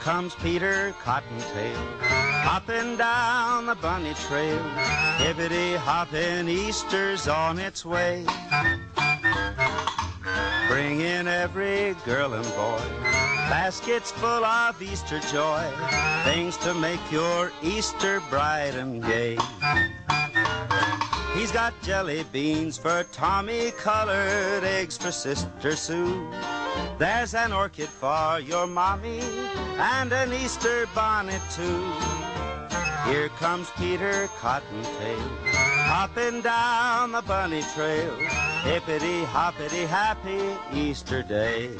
comes Peter Cottontail, hopping down the bunny trail. Hippity hopping, Easter's on its way. Bringing every girl and boy baskets full of Easter joy, things to make your Easter bright and gay. He's got jelly beans for Tommy, colored eggs for Sister Sue. There's an orchid for your mommy and an Easter bonnet too. Here comes Peter Cottontail, hopping down the bunny trail. Hippity hoppity happy Easter day.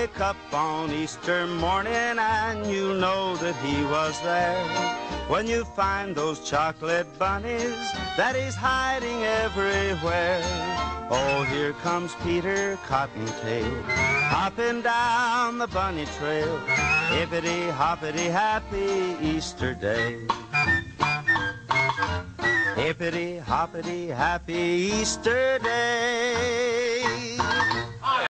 Wake up on Easter morning and you know that he was there. When you find those chocolate bunnies that he's hiding everywhere. Oh, here comes Peter Cottontail, hopping down the bunny trail. Hippity hoppity happy Easter day. Hippity hoppity happy Easter day.